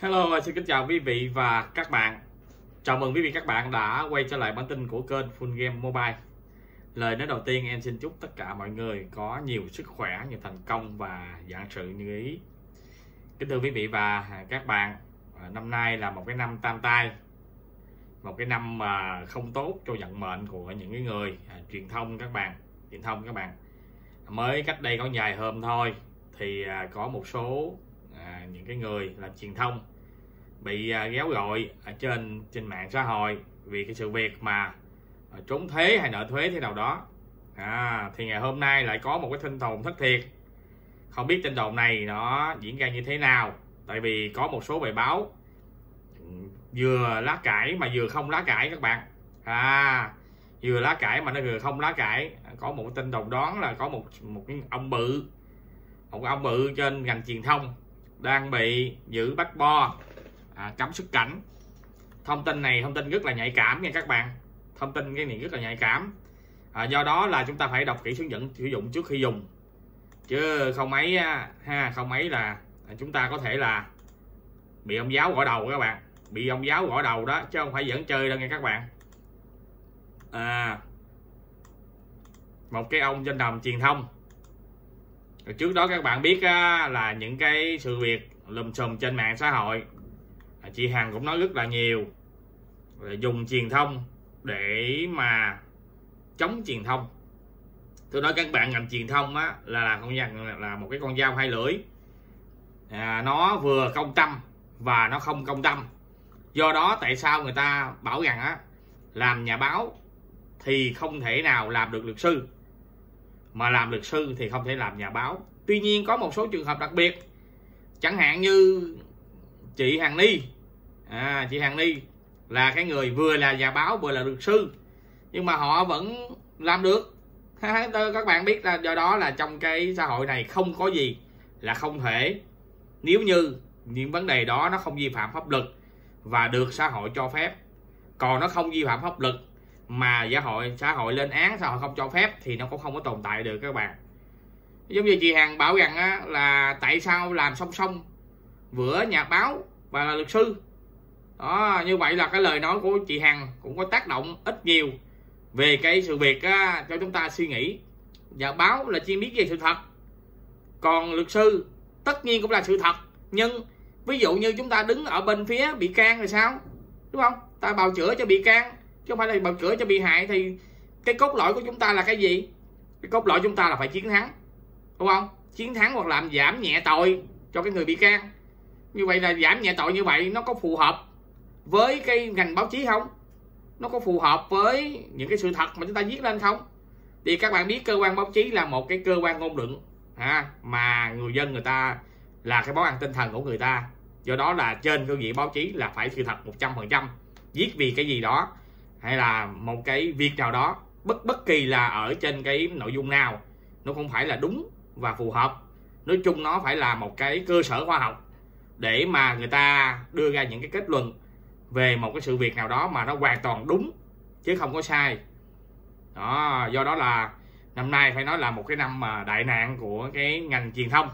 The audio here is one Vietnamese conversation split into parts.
Hello, xin kính chào quý vị và các bạn. Chào mừng quý vị các bạn đã quay trở lại bản tin của kênh Full Game Mobile. Lời nói đầu tiên em xin chúc tất cả mọi người có nhiều sức khỏe, nhiều thành công và dạng sự như ý. Kính thưa quý vị và các bạn, à, năm nay là một cái năm tam tai, một cái năm mà không tốt cho vận mệnh của những cái người à, truyền thông các bạn, truyền thông các bạn. Mới cách đây có vài hôm thôi thì à, có một số à, những cái người làm truyền thông bị à, ghéo gọi ở trên trên mạng xã hội vì cái sự việc mà à, trốn thuế hay nợ thuế thế nào đó. À, thì ngày hôm nay lại có một cái tin đồn thất thiệt. Không biết tin đồn này nó diễn ra như thế nào tại vì có một số bài báo vừa lá cải mà vừa không lá cải các bạn. À vừa lá cải mà nó vừa không lá cải. Có một tin đồn đoán là có một một cái ông bự một ông bự trên ngành truyền thông đang bị giữ bắt bo à, cấm xuất cảnh. Thông tin này thông tin rất là nhạy cảm nha các bạn. Thông tin cái này rất là nhạy cảm. À, do đó là chúng ta phải đọc kỹ hướng dẫn sử dụng trước khi dùng. Chứ không ấy ha không ấy là chúng ta có thể là bị ông giáo gõ đầu các bạn. Bị ông giáo gõ đầu đó chứ không phải dẫn chơi đâu nha các bạn. À một cái ông trên đồng truyền thông. Rồi trước đó các bạn biết á, là những cái sự việc lùm xùm trên mạng xã hội chị Hằng cũng nói rất là nhiều. Là dùng truyền thông để mà chống truyền thông. Tôi nói các bạn ngành truyền thông á là là không dao là một cái con dao hai lưỡi. À, nó vừa công tâm và nó không công tâm. Do đó tại sao người ta bảo rằng á làm nhà báo thì không thể nào làm được luật sư. Mà làm luật sư thì không thể làm nhà báo. Tuy nhiên có một số trường hợp đặc biệt. Chẳng hạn như chị Hằng Ni à, chị Hằng Ni là cái người vừa là nhà báo vừa là luật sư nhưng mà họ vẫn làm được. Các bạn biết là do đó là trong cái xã hội này không có gì là không thể. Nếu như những vấn đề đó nó không vi phạm pháp luật và được xã hội cho phép còn nó không vi phạm pháp luật mà xã hội xã hội lên án xã hội không cho phép thì nó cũng không có tồn tại được các bạn. Giống như chị Hằng bảo rằng á, là tại sao làm song song vừa nhà báo và là luật sư? Đó như vậy là cái lời nói của chị Hằng cũng có tác động ít nhiều về cái sự việc á, cho chúng ta suy nghĩ. Và báo là chuyên biết về sự thật. Còn luật sư tất nhiên cũng là sự thật. Nhưng ví dụ như chúng ta đứng ở bên phía bị can thì sao? Đúng không? Ta bào chữa cho bị can chứ không phải là bào chữa cho bị hại thì cái cốt lõi của chúng ta là cái gì? Cái cốt lõi chúng ta là phải chiến thắng. Đúng không? Chiến thắng hoặc làm giảm nhẹ tội cho cái người bị can. Như vậy là giảm nhẹ tội như vậy nó có phù hợp với cái ngành báo chí không? Nó có phù hợp với những cái sự thật mà chúng ta viết lên không? Thì các bạn biết cơ quan báo chí là một cái cơ quan ngôn luận ha, mà người dân người ta là cái món ăn tinh thần của người ta. Do đó là trên cương vị báo chí là phải sự thật 100% viết vì cái gì đó hay là một cái việc nào đó bất bất kỳ là ở trên cái nội dung nào. Nó không phải là đúng và phù hợp. Nói chung nó phải là một cái cơ sở khoa học để mà người ta đưa ra những cái kết luận về một cái sự việc nào đó mà nó hoàn toàn đúng chứ không có sai. Đó do đó là năm nay phải nói là một cái năm mà đại nạn của cái ngành truyền thông.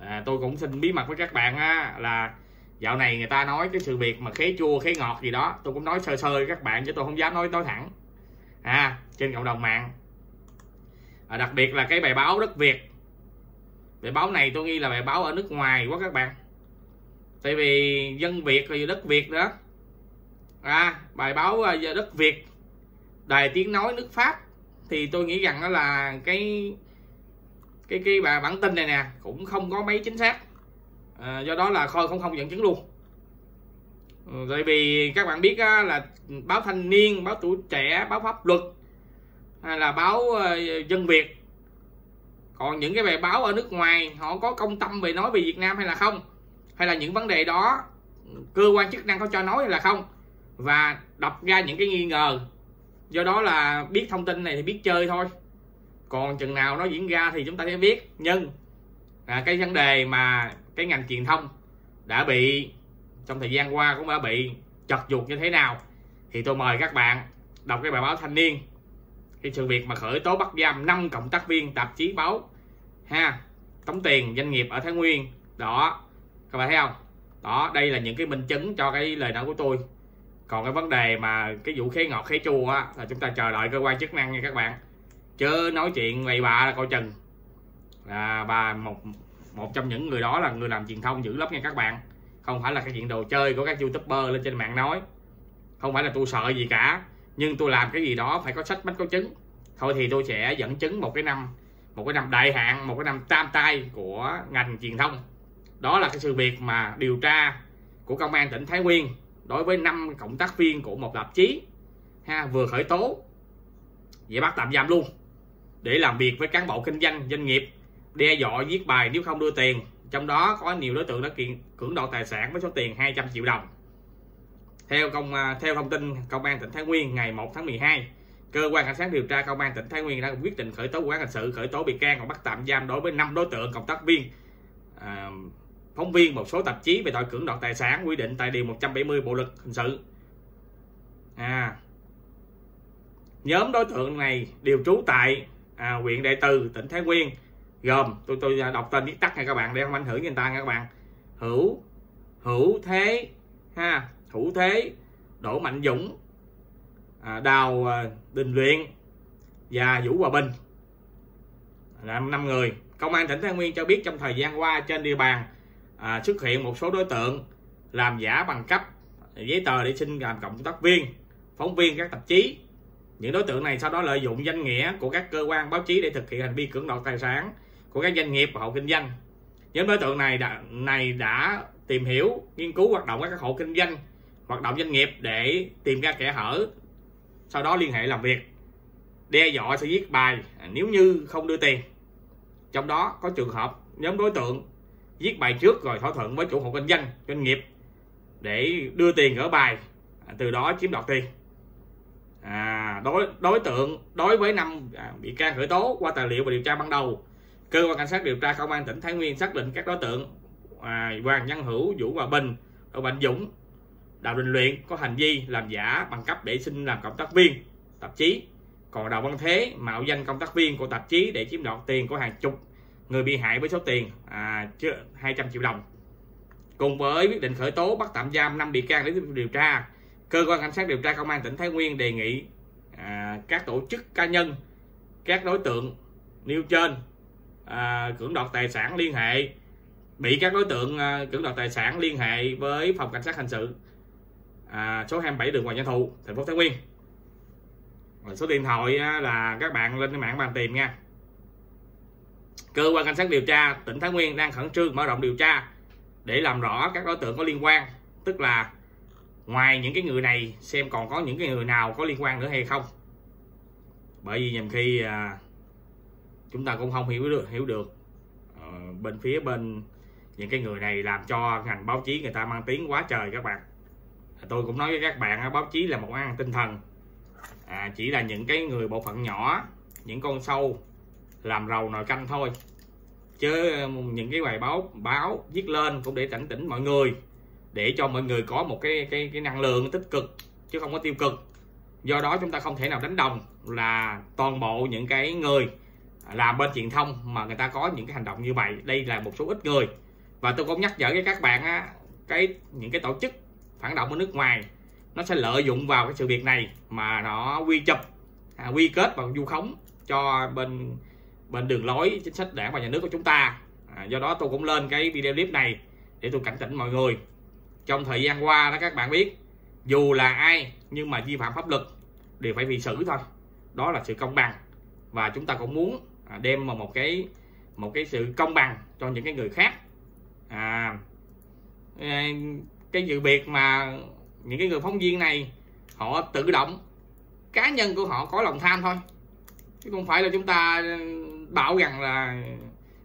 À, tôi cũng xin bí mật với các bạn á, là dạo này người ta nói cái sự việc mà khế chua khế ngọt gì đó tôi cũng nói sơ sơ với các bạn chứ tôi không dám nói nói thẳng. À trên cộng đồng mạng. À, đặc biệt là cái bài báo đất việt. Bài báo này tôi nghĩ là bài báo ở nước ngoài quá các bạn tại vì dân việt là đất việt đó. À, bài báo à, đất việt đài tiếng nói nước pháp thì tôi nghĩ rằng đó là cái cái cái bà bản tin này nè cũng không có mấy chính xác. À, do đó là khôi không không dẫn chứng luôn. Ừ, tại vì các bạn biết á, là báo thanh niên báo tuổi trẻ báo pháp luật hay là báo uh, dân việt. Còn những cái bài báo ở nước ngoài họ có công tâm về nói về việt nam hay là không? Hay là những vấn đề đó cơ quan chức năng có cho nói hay là không? Và đọc ra những cái nghi ngờ. Do đó là biết thông tin này thì biết chơi thôi. Còn chừng nào nó diễn ra thì chúng ta sẽ biết. Nhưng à, cái vấn đề mà cái ngành truyền thông đã bị trong thời gian qua cũng đã bị chật chuột như thế nào thì tôi mời các bạn đọc cái bài báo thanh niên. Cái sự việc mà khởi tố bắt giam 5 cộng tác viên tạp chí báo ha tống tiền doanh nghiệp ở thái nguyên. Đó các bạn thấy không? Đó, đây là những cái minh chứng cho cái lời nói của tôi. Còn cái vấn đề mà cái vụ khế ngọt khế chua á, là chúng ta chờ đợi cơ quan chức năng nha các bạn. Chứ nói chuyện bậy bạ là coi chừng. Là bà một một trong những người đó là người làm truyền thông dữ lắm nha các bạn. Không phải là cái chuyện đồ chơi của các youtuber lên trên mạng nói. Không phải là tôi sợ gì cả. Nhưng tôi làm cái gì đó phải có sách bách có chứng thôi thì tôi sẽ dẫn chứng một cái năm, một cái năm đại hạn, một cái năm tam tai của ngành truyền thông đó là cái sự việc mà điều tra của công an tỉnh Thái Nguyên đối với năm cộng tác viên của một tạp chí ha vừa khởi tố vậy bắt tạm giam luôn để làm việc với cán bộ kinh doanh doanh nghiệp đe dọa viết bài nếu không đưa tiền. Trong đó có nhiều đối tượng đã kiện cưỡng đoạt tài sản với số tiền 200 triệu đồng. Theo công à, theo thông tin công an tỉnh Thái Nguyên ngày 1 tháng 12 cơ quan cảnh sát điều tra công an tỉnh Thái Nguyên đã quyết định khởi tố vụ án hình sự khởi tố bị can và bắt tạm giam đối với năm đối tượng cộng tác viên uh, phóng viên một số tạp chí về tội cưỡng đoạt tài sản quy định tại điều 170 bộ luật hình sự. À, nhóm đối tượng này đều trú tại à, huyện Đại Từ tỉnh Thái Nguyên gồm tôi tôi đọc tên viết tắt nha các bạn để không ảnh hưởng người ta nha các bạn. Hữu hữu thế ha hữu thế đỗ mạnh dũng à, đào à, đình luyện và vũ hòa bình. Là năm người. Công an tỉnh thái nguyên cho biết trong thời gian qua trên địa bàn à, xuất hiện một số đối tượng làm giả bằng cấp giấy tờ để xin làm cộng tác viên phóng viên các tạp chí. Những đối tượng này sau đó lợi dụng danh nghĩa của các cơ quan báo chí để thực hiện hành vi cưỡng đoạt tài sản của các doanh nghiệp và hộ kinh doanh. Nhóm đối tượng này đã này đã tìm hiểu nghiên cứu hoạt động của các hộ kinh doanh hoạt động doanh nghiệp để tìm ra kẻ hở sau đó liên hệ làm việc đe dọa sẽ viết bài à, nếu như không đưa tiền. Trong đó có trường hợp nhóm đối tượng viết bài trước rồi thỏa thuận với chủ hộ kinh doanh doanh nghiệp để đưa tiền gỡ bài à, từ đó chiếm đoạt tiền. À, đối đối tượng đối với năm à, bị can khởi tố qua tài liệu và điều tra ban đầu cơ quan cảnh sát điều tra công an tỉnh thái nguyên xác định các đối tượng à, hoàng văn hữu vũ hòa bình đỗ mạnh dũng đào đình luyện có hành vi làm giả bằng cấp để xin làm cộng tác viên tạp chí. Còn đào văn thế mạo danh công tác viên của tạp chí để chiếm đoạt tiền của hàng chục người bị hại với số tiền à, 200 triệu đồng. Cùng với quyết định khởi tố bắt tạm giam 5 bị can để tiếp tục điều tra cơ quan cảnh sát điều tra công an tỉnh thái nguyên đề nghị à, các tổ chức cá nhân các đối tượng nêu trên à, cưỡng đoạt tài sản liên hệ bị các đối tượng à, cưỡng đoạt tài sản liên hệ với phòng cảnh sát hình sự à, số 27 đường Hoàng Văn Thụ thành phố Thái Nguyên. Số điện thoại là các bạn lên cái mạng bàn tìm nha cơ quan cảnh sát điều tra tỉnh Thái Nguyên đang khẩn trương mở rộng điều tra để làm rõ các đối tượng có liên quan. Tức là ngoài những cái người này xem còn có những cái người nào có liên quan nữa hay không. Bởi vì nhầm khi à, chúng ta cũng không hiểu được hiểu được ờ, bên phía bên những cái người này làm cho ngành báo chí người ta mang tiếng quá trời các bạn. À, tôi cũng nói với các bạn báo chí là một ăn tinh thần. À, chỉ là những cái người bộ phận nhỏ những con sâu làm rầu nồi canh thôi. Chứ um, những cái bài báo báo viết lên cũng để cảnh tỉnh mọi người để cho mọi người có một cái cái cái năng lượng tích cực chứ không có tiêu cực. Do đó chúng ta không thể nào đánh đồng là toàn bộ những cái người làm bên truyền thông mà người ta có những cái hành động như vậy. Đây là một số ít người. Và tôi cũng nhắc nhở với các bạn á cái những cái tổ chức phản động ở nước ngoài nó sẽ lợi dụng vào cái sự việc này mà nó quy chụp à, quy kết bằng du khống cho bên bên đường lối chính sách đảng và nhà nước của chúng ta. À, do đó tôi cũng lên cái video clip này để tôi cảnh tỉnh mọi người. Trong thời gian qua đó các bạn biết dù là ai nhưng mà vi phạm pháp luật đều phải bị xử thôi. Đó là sự công bằng. Và chúng ta cũng muốn à, đem vào một cái một cái sự công bằng cho những cái người khác. À, à, cái sự việc mà những cái người phóng viên này họ tự động cá nhân của họ có lòng tham thôi chứ không phải là chúng ta ừ, bảo rằng là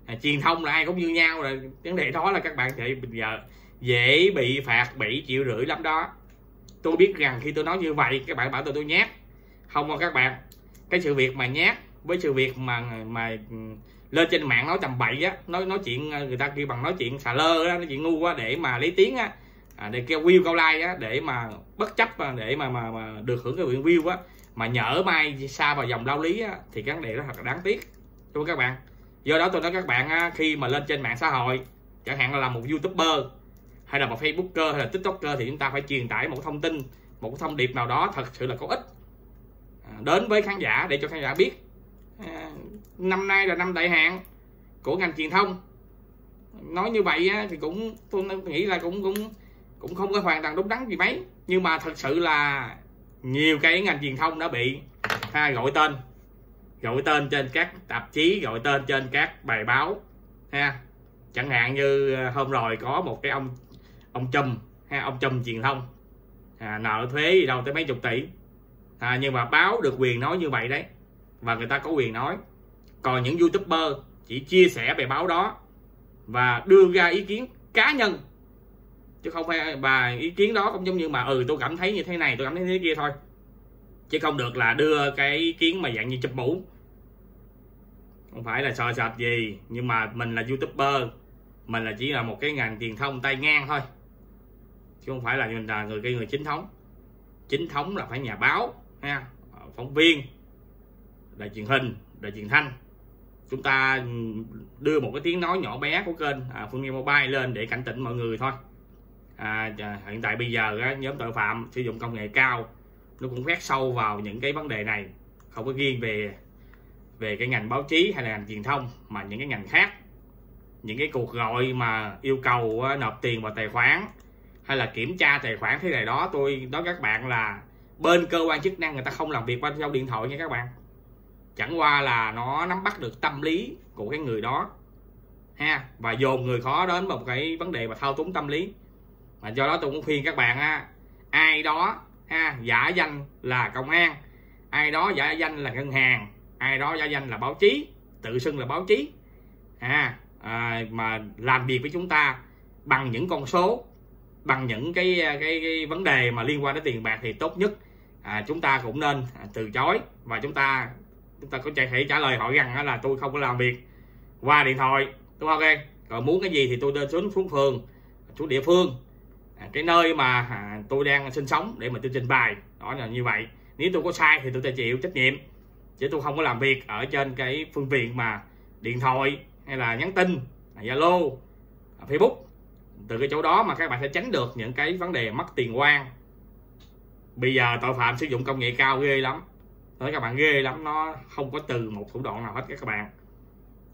à, truyền thông là ai cũng như nhau rồi. Vấn đề đó là các bạn thì bây giờ dễ bị phạt bị chịu rưỡi lắm đó. Tôi biết rằng khi tôi nói như vậy các bạn bảo tôi tôi nhát. Không đâu các bạn. Cái sự việc mà nhát với sự việc mà mà ừ, lên trên mạng nói tầm bậy á nói nói chuyện à, người ta kêu bằng nói chuyện xà lơ á nói chuyện ngu quá để mà lấy tiếng á à, để kêu view câu like á để mà bất chấp à, để mà mà, mà được hưởng cái quyền view á mà nhỡ mai xa vào dòng lao lý á, thì cái vấn đề đó thật là đáng tiếc. Đúng các bạn do đó tôi nói các bạn á, khi mà lên trên mạng xã hội chẳng hạn là, một youtuber hay là một facebooker hay là tiktoker thì chúng ta phải truyền tải một thông tin một thông điệp nào đó thật sự là có ích à, đến với khán giả để cho khán giả biết. À, năm nay là năm đại hạn của ngành truyền thông. Nói như vậy thì cũng tôi nghĩ là cũng cũng cũng không có hoàn toàn đúng đắn gì mấy. Nhưng mà thật sự là nhiều cái ngành truyền thông đã bị ha, gọi tên. Gọi tên trên các tạp chí gọi tên trên các bài báo ha. Chẳng hạn như ờ, hôm rồi có một cái ông ông trùm ha ông trùm truyền thông. À, nợ thuế gì đâu tới mấy chục tỷ. À, nhưng mà báo được quyền nói như vậy đấy. Và người ta có quyền nói. Còn những youtuber chỉ chia sẻ bài báo đó và đưa ra ý kiến cá nhân chứ không phải và ý kiến đó cũng giống như mà ừ tôi cảm thấy như thế này tôi cảm thấy thế kia thôi. Chứ không được là đưa cái ý kiến mà dạng như chụp mũ. Không phải là sợ sệt gì nhưng mà mình là youtuber mình là chỉ là một cái ngành truyền thông tay ngang thôi. Chứ không phải là mình là người cái người chính thống. Chính thống là phải nhà báo ha phóng viên đài truyền hình đài truyền thanh. Chúng ta đưa một cái tiếng nói nhỏ bé của kênh à, Phương Nghe Mobile lên để cảnh tỉnh mọi người thôi à, hiện tại bây giờ á, nhóm tội phạm sử dụng công nghệ cao nó cũng khoét sâu vào những cái vấn đề này. Không có riêng về về cái ngành báo chí hay là ngành truyền thông mà những cái ngành khác. Những cái cuộc gọi mà yêu cầu nộp tiền vào tài khoản hay là kiểm tra tài khoản thế này đó tôi nói các bạn là bên cơ quan chức năng người ta không làm việc qua trong điện thoại nha các bạn. Chẳng qua là nó nắm bắt được tâm lý của cái người đó ha. Và dồn người khó đến một cái vấn đề mà thao túng tâm lý mà do đó tôi cũng khuyên các bạn ha ai đó ha giả danh là công an ai đó giả danh là ngân hàng ai đó giả danh là báo chí tự xưng là báo chí ha à, mà làm việc với chúng ta bằng những con số bằng những cái cái, cái vấn đề mà liên quan đến tiền bạc thì tốt nhất à, chúng ta cũng nên à, từ chối và chúng ta chúng ta có thể trả lời họ rằng là tôi không có làm việc qua điện thoại đúng không ok còn muốn cái gì thì tôi đến xuống xuống phường xuống địa phương À, cái nơi mà à, tôi đang sinh sống để mà tôi trình bày đó là như vậy. Nếu tôi có sai thì tôi sẽ chịu trách nhiệm chứ tôi không có làm việc ở trên cái phương tiện mà điện thoại hay là nhắn tin zalo à, facebook. Từ cái chỗ đó mà các bạn sẽ tránh được những cái vấn đề mất tiền quan. Bây giờ tội phạm sử dụng công nghệ cao ghê lắm. Nói các bạn ghê lắm nó không có từ một thủ đoạn nào hết các bạn.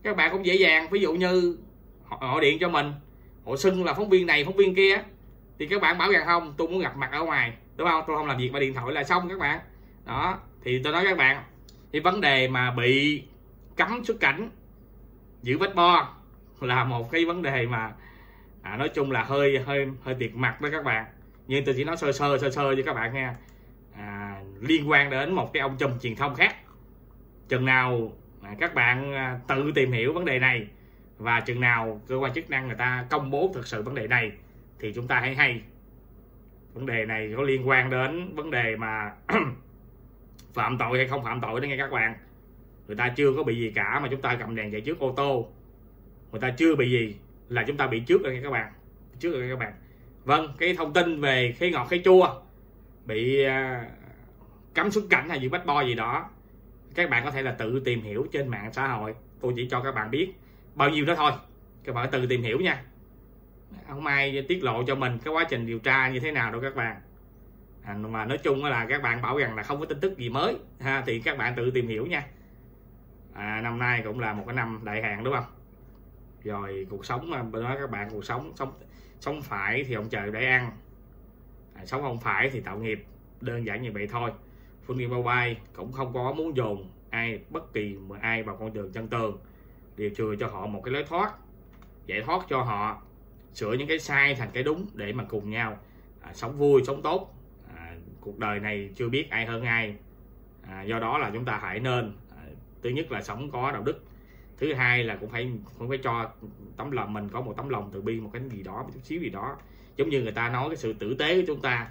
Các bạn cũng dễ dàng ví dụ như họ, họ điện cho mình họ xưng là phóng viên này phóng viên kia thì các bạn bảo rằng không tôi muốn gặp mặt ở ngoài. Đúng không? Tôi không làm việc qua điện thoại là xong các bạn. Đó thì tôi nói các bạn thì vấn đề mà bị cấm xuất cảnh giữ vết bo là một cái vấn đề mà à, nói chung là hơi hơi hơi tiệt mặt đó các bạn. Nhưng tôi chỉ nói sơ sơ sơ sơ cho các bạn nghe. À, liên quan đến một cái ông chùm truyền thông khác. Chừng nào à, các bạn à, tự tìm hiểu vấn đề này và chừng nào cơ quan chức năng người ta công bố thực sự vấn đề này thì chúng ta hãy hay. Vấn đề này có liên quan đến vấn đề mà phạm tội hay không phạm tội đó nghe các bạn. Người ta chưa có bị gì cả mà chúng ta cầm đèn chạy trước ô tô. Người ta chưa bị gì là chúng ta bị trước rồi nghe các bạn. Trước rồi các bạn. Vâng cái thông tin về khế ngọt khế chua bị à, uh, cấm xuất cảnh hay gì bắt bo gì đó các bạn có thể là tự tìm hiểu trên mạng xã hội. Tôi chỉ cho các bạn biết bao nhiêu đó thôi. Các bạn tự tìm hiểu nha không ai tiết lộ cho mình cái quá trình điều tra như thế nào đâu các bạn. À, mà nói chung là các bạn bảo rằng là không có tin tức gì mới ha thì các bạn tự tìm hiểu nha. À, năm nay cũng là một cái năm đại hạn đúng không? Rồi cuộc sống mà nói các bạn cuộc sống sống sống phải thì ông trời để ăn. À, sống không phải thì tạo nghiệp đơn giản như vậy thôi. Phương Nghiêm Mobile cũng không có muốn dồn ai bất kỳ một ai vào con đường chân tường đều chừa cho họ một cái lối thoát giải thoát cho họ sửa những cái sai thành cái đúng để mà cùng nhau à, sống vui sống tốt. À, cuộc đời này chưa biết ai hơn ai. À, do đó là chúng ta hãy nên à, thứ nhất là sống có đạo đức. Thứ hai là cũng phải cũng phải cho tấm lòng mình có một tấm lòng từ bi một cái gì đó một chút xíu gì đó. Giống như người ta nói cái sự tử tế của chúng ta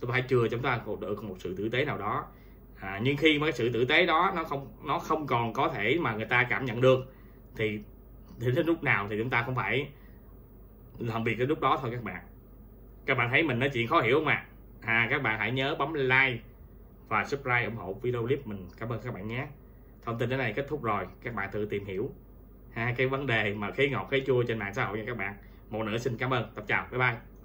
tôi phải chừa chúng ta được một sự tử tế nào đó. À, nhưng khi mà cái sự tử tế đó nó không nó không còn có thể mà người ta cảm nhận được thì đến lúc nào thì chúng ta không phải làm việc cái lúc đó thôi các bạn. Các bạn thấy mình nói chuyện khó hiểu không ạ? À? à, các bạn hãy nhớ bấm like và subscribe ủng hộ video clip mình. Cảm ơn các bạn nhé. Thông tin đến này kết thúc rồi. Các bạn tự tìm hiểu. Hai cái vấn đề mà khế ngọt khế chua trên mạng xã hội nha các bạn. Một nữa xin cảm ơn. Tập chào. Bye bye.